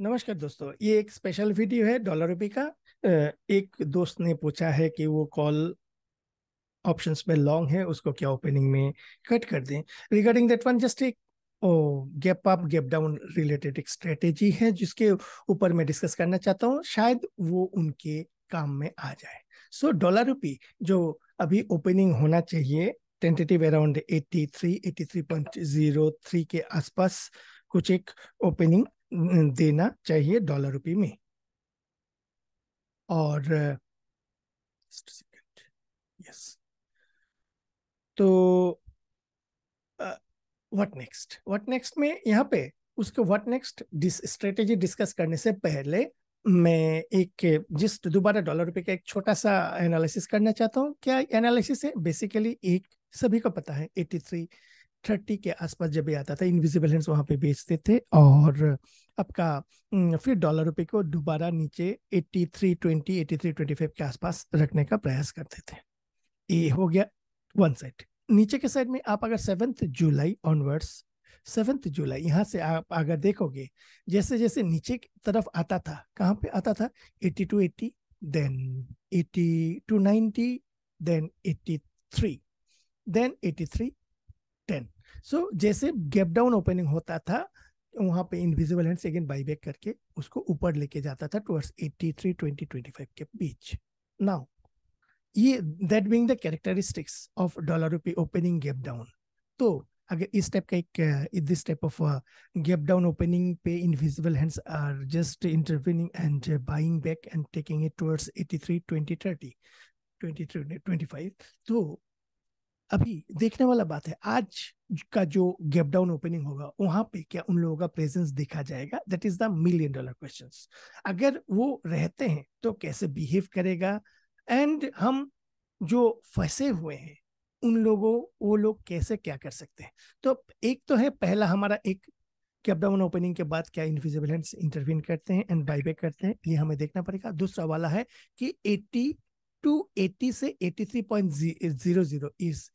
नमस्कार दोस्तों, ये एक स्पेशल वीडियो है डॉलर रुपए का। एक दोस्त ने पूछा है कि वो कॉल ऑप्शंस में लॉन्ग है, उसको क्या ओपनिंग में कट कर दें। रिगार्डिंग दैट वन जस्ट एक gap up gap down related एक स्ट्रेटेजी है, जिसके ऊपर मैं डिस्कस करना चाहता हूँ। शायद वो उनके काम में आ जाए। सो डॉलर रुपी जो अभी ओपनिंग होना चाहिए टेंटेटिव अराउंड 83 83.03 के आसपास कुछ एक ओपनिंग देना चाहिए डॉलर रुपी में। और यस तो व्हाट नेक्स्ट व्हाट नेक्स्ट में यहाँ पे उसके व्हाट नेक्स्ट स्ट्रेटेजी डिस्कस करने से पहले मैं एक, जिस दोबारा डॉलर रुपए का एक छोटा सा एनालिसिस करना चाहता हूँ, क्या एनालिसिस है? बेसिकली एक, सभी को पता है 83 30 के आसपास जब भी आता था इनविजिबल हैंड्स वहाँ पे बेचते थे और आपका फिर डॉलर रुपए को दोबारा नीचे 83 20 83 25 के आसपास रखने का प्रयास करते थे। ये हो गया वन साइड नीचे के साइड में आप अगर seventh July onwards seventh July, यहाँ से आप अगर देखोगे जैसे जैसे नीचे की तरफ़ आता था, कहाँ पे आता था? 80 to 80 then 80 to 90 then 83 then 83 10 so so, जैसे गैप डाउन ओपनिंग होता था वहाँ पे invisible hands again buy back करके उसको ऊपर लेके जाता था टुवर्ड्स 83 20 25 के बीच। नाउ ये that being the characteristics of dollar rupee opening gap down तो अगर इस टाइप का एक this type of gap down opening पे invisible hands are just intervening and buying back and taking it towards 83 20 30 23 25 तो अभी देखने वाला बात है, आज का जो गैप डाउन ओपनिंग होगा, वहाँ पे क्या उन लोगों का प्रेजेंस देखा जाएगा? That is the million dollar question अगर वो रहते हैं तो कैसे बिहेव करेगा? एंड हम जो फंसे हुए हैं, उन लोगों, वो लोग कैसे क्या कर सकते हैं? तो एक तो है, पहला हमारा एक कैप डाउन ओपनिंग के बाद क्या इनविजिबल हैंड्स इंटरवीन करते हैं एंड बाईबैक करते हैं, ये हमें देखना पड़ेगा। दूसरा वाला है कि 80 टू 80 से 83.00 इज़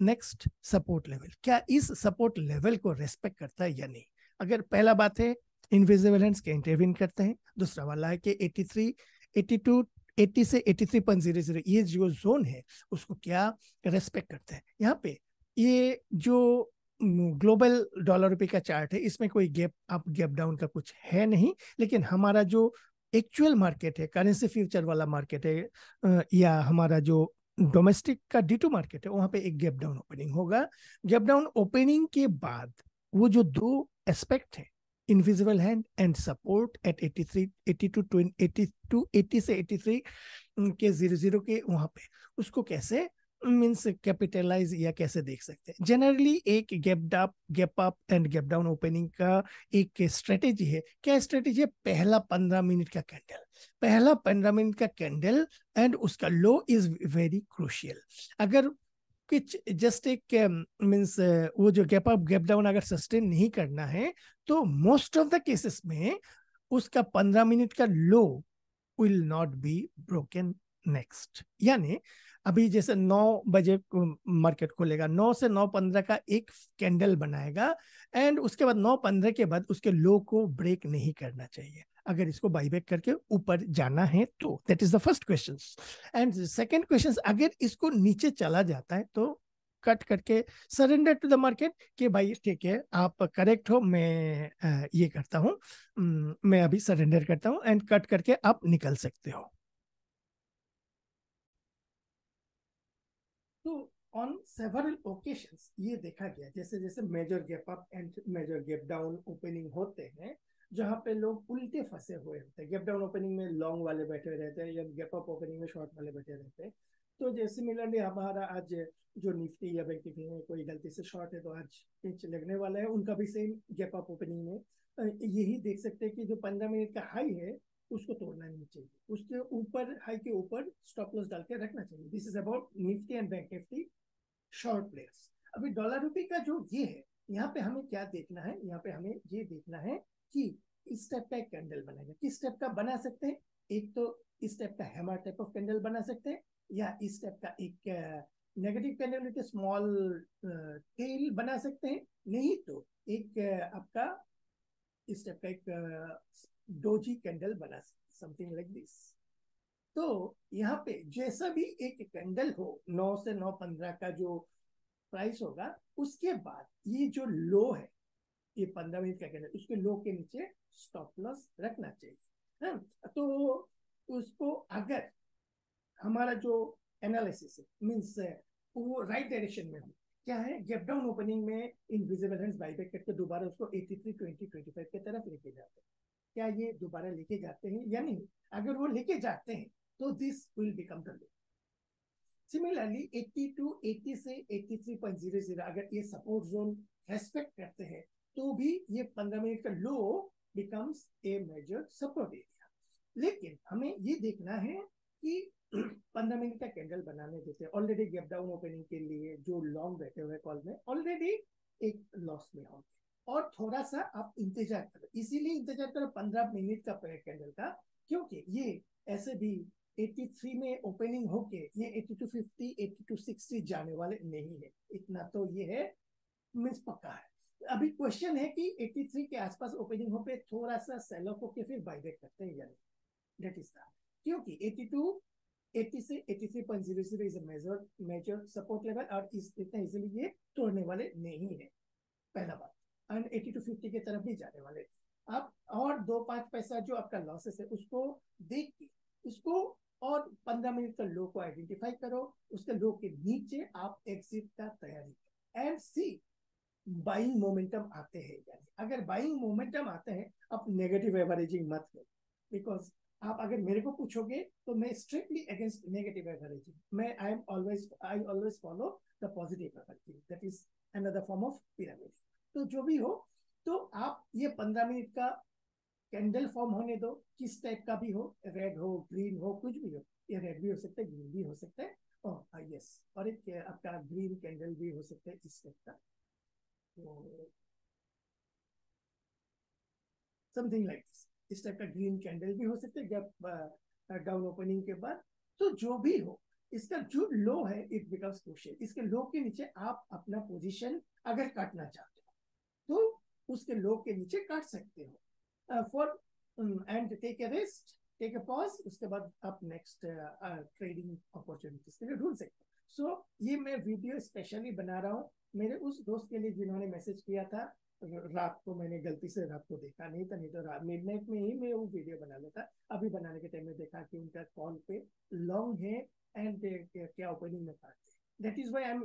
नेक्स्ट सपोर्ट लेवल क्या इस सपोर्ट लेवल को रेस्पेक्ट करता है या नहीं? अगर पहला बात है इनविजिबल हैंड्स इंटरवीन करते हैं? दूसरा वाला है कि 83 82 80 से 83.00 ये जो जोन है, उसको क्या रेस्पेक्ट करते हैं? यहाँ पे ये जो ग्लोबल डॉलर रुपए का चार्ट है, इसमें कोई गैप अप गैप डाउन का कुछ है नहीं, लेकिन हमारा जो एक्चुअल मार्केट है करेंसी फ्यूचर वाला मार्केट है या हमारा जो डोमेस्टिक का डी टू मार्केट है, वहाँ पे एक गैप डाउन ओपनिंग होगा। गैप डाउन ओपनिंग के बाद वो जो दो एस्पेक्ट है, invisible hand and support at 83 80 to 20 80 to 80 से 83 के ज़ीरो ज़ीरो के वहाँ पे, उसको कैसे मीन्स कैपिटलाइज या कैसे देख सकते हैं? जनरली एक gap down gap up and gap down opening का एक स्ट्रेटेजी है। क्या स्ट्रेटेजी है? पहला पंद्रह मिनट का कैंडल पहला पंद्रह मिनट का कैंडल एंड उसका लो इज़ वेरी क्रूशियल अगर कुछ जस्ट एक मीन्स वो जो गैप अप गैप डाउन अगर सस्टेन नहीं करना है तो मोस्ट ऑफ़ द केसेस में उसका पंद्रह मिनट का low will not be broken next यानी अभी जैसे नौ बजे मार्केट खोलेगा। नौ से नौ पंद्रह का एक कैंडल बनाएगा एंड उसके बाद नौ पंद्रह के बाद उसके लो को ब्रेक नहीं करना चाहिए। अगर इसको बाईबैक करके ऊपर जाना है तो। That is the first question and second question अगर इसको नीचे चला जाता है तो कट करके सरेंडर टू द मार्केट कि भाई ठीक है, आप करेक्ट हो, मैं ये करता हूँ। मैं अभी सरेंडर करता हूँ एंड कट करके आप निकल सकते हो तो ऑन सेवरल ओकेशंस ये देखा गया। जैसे जैसे major gap up and major gap down opening होते हैं, जहाँ पे लोग उल्टे फंसे हुए होते हैं। गैप डाउन ओपनिंग में लॉन्ग वाले बैठे रहते हैं या गैप अप ओपनिंग में शॉर्ट वाले बैठे रहते हैं। तो जैसे सिमिलरली हमारा आज जो निफ्टी या बैंक निफ्टी में कोई गलती से शॉर्ट है तो आज पिंच लगने वाला है। उनका भी सेम गैप अप ओपनिंग में। यही देख सकते हैं कि जो पंद्रह मिनट का हाई है, उसको तोड़ना नहीं चाहिए। उसके ऊपर हाई के ऊपर स्टॉप लॉस डाल के रखना चाहिए। This is about Nifty and bank Nifty short players अभी डॉलर रुपये का जो ये है, यहाँ पे हमें क्या देखना है? यहाँ पे हमें ये देखना है कि इस टाइप का कैंडल बनेगा किस टाइप का बना सकते हैं? एक तो इस टाइप का हैमर टाइप ऑफ़ कैंडल बना सकते हैं, या इस टाइप का एक negative candle with small tail बना सकते हैं। नहीं तो एक आपका इस टाइप का एक डोजी कैंडल बना सकते समथिंग लाइक दिस तो यहाँ पे जैसा भी एक कैंडल हो, नौ से नौ पंद्रह का जो प्राइस होगा, उसके बाद ये जो लो है, ये पंद्रह मिनट का कैंडल उसके लो के नीचे स्टॉप लॉस रखना चाहिए, है तो उसको अगर हमारा जो एनालिसिस है मीन्स वो राइट डायरेक्शन में हो, क्या है? गैप डाउन ओपनिंग में इनविजिबल हैंड्स बाईबैक करके दोबारा उसको 83 20 25 के तरफ़ लेके जाते हैं। क्या ये दोबारा लेके जाते हैं या नहीं? अगर वो लेके जाते हैं तो this will become the low similarly 82 80 से 83.00 अगर ये सपोर्ट जोन रेस्पेक्ट करते हैं तो भी ये 15 मिनट का low becomes a major support area लेकिन हमें ये देखना है कि पंद्रह मिनट का कैंडल बनाने देते ऑलरेडी गैप डाउन ओपनिंग के लिए जो लॉन्ग बैठे हुए कॉल में ऑलरेडी एक लॉस में होंगे। और थोड़ा सा आप इंतज़ार करो। इसीलिए इंतज़ार करो पंद्रह मिनट का कैंडल का, क्योंकि ये ऐसे भी 83 में ओपनिंग होके ये 8250 8260 जाने वाले नहीं है। इतना तो ये है मिस पक्का है। अभी क्वेश्चन है कि 83 के आसपास ओपनिंग हो पे थोड़ा सा सेल ऑफ़ होके फिर बाईबैक करते हैं या नहीं? दैट इज़ दैट क्योंकि 82 80 से 83.00 is a major major support level और इस इतना इजीली ये तोड़ने वाले नहीं है। पहला बात। एंड 80 टू 50 के तरफ़ भी जाने वाले। आप और दो पाँच पैसा जो आपका लॉसेस है, उसको देख के, उसको और 15 मिनट का लो को आइडेंटिफाई करो, उसके लो के नीचे आप एग्जिट का तैयारी एंड सी बाइंग मोमेंटम आते हैं यानी अगर बाइंग मोमेंटम आते हैं, आप नेगेटिव एवरेजिंग मत करो। बिकॉज़ आप अगर मेरे को पूछोगे तो मैं स्ट्रिक्टली अगेंस्ट नेगेटिव एवरेजिंग मैं I am always I always follow the positive averaging that is another form of pyramid तो जो भी हो तो आप ये पंद्रह मिनट का कैंडल फॉर्म होने दो, किस टाइप का भी हो, रेड हो, ग्रीन हो, कुछ भी हो, ये रेड भी हो सकता है, ग्रीन भी हो सकता है, और यस और एक आपका ग्रीन कैंडल भी हो सकता है इस टाइप का। समथिंग लाइक दिस इस टाइप का ग्रीन कैंडल भी हो सकता है गैप डाउन ओपनिंग के बाद तो जो भी हो, इसका जो लो है इट बिकम्स क्रूशियल इसके लो के नीचे आप अपना पोजीशन अगर काटना चाहते हो तो उसके लो के नीचे काट सकते हो। For and take a rest take a pause उसके बाद आप नेक्स्ट ट्रेडिंग अपॉर्चुनिटीज़ के लिए ढूंढ सकते हो सो ये मैं वीडियो स्पेशली बना रहा हूँ मेरे उस दोस्त के लिए जिन्होंने मैसेज किया था, रात को मैंने गलती से रात को देखा नहीं था, नहीं तो रात मिडनाइट में ही मैं वो वीडियो बना लेता। अभी बनाने के टाइम में देखा कि उनका कॉल पे लॉन्ग है एंड क्या ओपनिंग में काटते that is why I am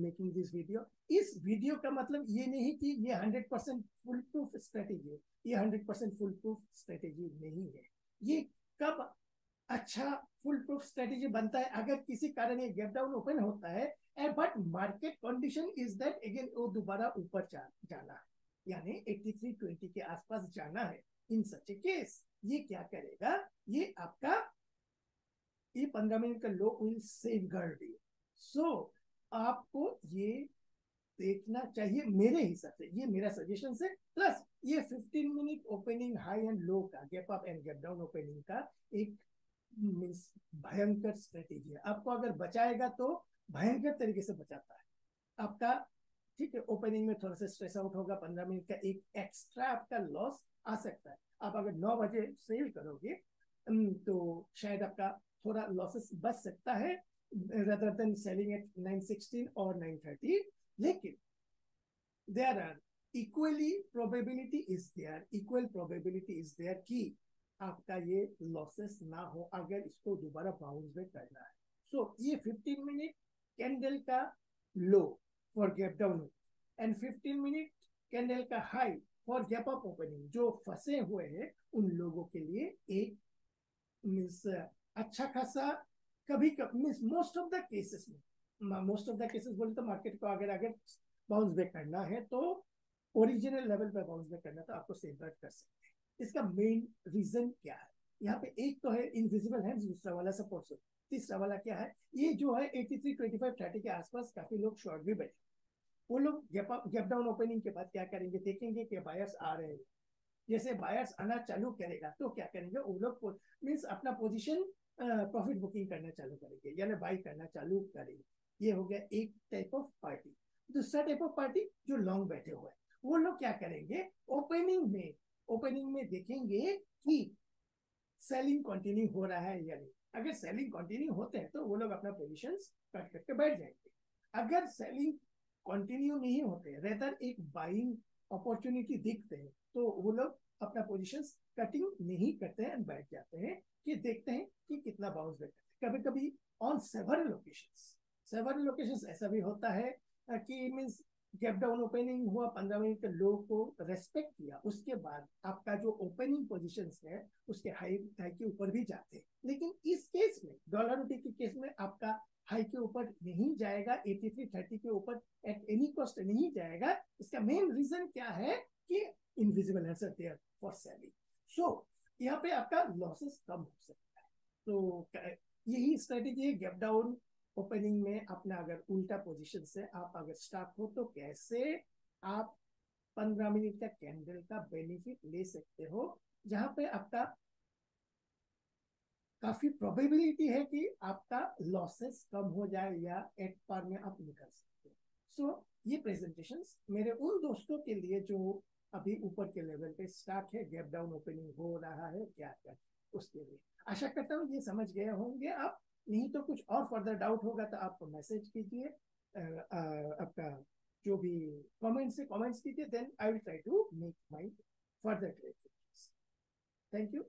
making this video इस वीडियो का मतलब ये नहीं कि ये hundred percent full proof strategy है। ये hundred percent full proof strategy नहीं है। ये कब अच्छा फुल प्रूफ स्ट्रेटेजी बनता है? अगर किसी कारण ये गैप डाउन ओपन होता है but market condition is that again वो दोबारा ऊपर जा, जाना है। यानी 83 20 के आसपास जाना है। इन सच ए केस ये क्या करेगा? ये आपका ये पंद्रह मिनट का low will safeguard you so so, आपको ये देखना चाहिए मेरे हिसाब से ये मेरा सजेशन है प्लस ये 15 minute opening high and low का gap up and gap down opening का एक भयंकर स्ट्रेटेजी है। आपको अगर बचाएगा तो भयंकर तरीके से बचाता है। आपका ठीक है ओपनिंग में थोड़ा सा स्ट्रेस आउट होगा पंद्रह मिनट का एक एक्स्ट्रा आपका लॉस आ सकता है। आप अगर नौ बजे सेल करोगे तो शायद आपका थोड़ा लॉसेस बच सकता है। Rather than selling at 916 or 930 लेकिन there are equally probability is there equal probability is there कि आपका ये लॉसेस ना हो अगर इसको दोबारा बाउंस बैक करना है। सो so, ये 15 मिनट कैंडल का low for gap down and 15 minute candle का high for gap up opening जो फंसे हुए हैं उन लोगों के लिए एक मीन्स अच्छा खासा कभी कभी मोस्ट ऑफ़ द केसेस में मोस्ट ऑफ़ द केसेस बोले तो मार्केट को अगर अगर बाउंस बैक करना है तो ओरिजिनल लेवल पे बाउंस बैक करना तो आपको सेफ़ कर सकते हैं। इसका मेन रीजन क्या है? यहाँ पे एक तो है इनविजिबल हैंड्स दूसरा वाला सपोर्ट तीसरा वाला क्या है? ये जो है 83 25 30 के आसपास काफ़ी लोग शॉर्ट भी बैठे वो लोग गैप डाउन ओपनिंग के बाद क्या करेंगे? देखेंगे कि बायर्स आ रहे हैं। जैसे बायर्स आना चालू करेगा तो क्या करेंगे? वो लोग मीन्स अपना पोजिशन प्रॉफिट बुकिंग करना चालू करेंगे, यानी बाई करना चालू करेंगे। ये हो गया एक टाइप ऑफ़ पार्टी दूसरा टाइप ऑफ़ पार्टी जो लॉन्ग बैठे हुए वो लोग क्या करेंगे? ओपनिंग में ओपनिंग में देखेंगे कि सेलिंग कंटिन्यू हो रहा है या नहीं। अगर सेलिंग कंटिन्यू होते हैं तो वो लोग अपना पोजिशन कट करके बैठ जाएँगे। अगर सेलिंग कंटिन्यू नहीं होते रेदर एक बाइंग अपॉर्चुनिटी दिखते हैं तो वो लोग अपना पोजिशन कटिंग नहीं करते हैं बैठ जाते हैं कि देखते हैं कि कितना बाउंस बैक कभी कभी on several locations several locations ऐसा भी होता है कि मींस गैप डाउन ओपनिंग हुआ, पंद्रह मिनट के लो को रेस्पेक्ट किया, उसके बाद आपका जो ओपनिंग पोजीशन है, उसके हाई हाई के ऊपर भी जाते हैं। लेकिन इस केस में डॉलर रुपए के केस में आपका हाई के ऊपर नहीं जाएगा 83 30 के ऊपर एट एनी कॉस्ट नहीं जाएगा। इसका मेन रीजन क्या है कि invisible answer there for selling so यहाँ पे आपका लॉसेस कम हो सकता है। तो यही स्ट्रेटेजी है गैप डाउन ओपनिंग में अपना अगर उल्टा पोजीशन से आप अगर स्टार्ट हो तो कैसे आप पंद्रह मिनट का कैंडल का बेनिफिट ले सकते हो जहाँ पे आपका काफ़ी प्रोबेबिलिटी है कि आपका लॉसेस कम हो जाए या एट पार में आप निकल सकते हो। सो so, ये प्रेजेंटेशन मेरे उन दोस्तों के लिए जो अभी ऊपर के लेवल पे स्टार्ट है गैप डाउन ओपनिंग हो रहा है, क्या क्या उसके लिए। आशा करता हूँ ये समझ गए होंगे आप। नहीं तो कुछ और फर्दर डाउट होगा तो आप मैसेज कीजिए आपका जो भी कमेंट्स से कमेंट्स कीजिए then I will try to make my further clarification thank you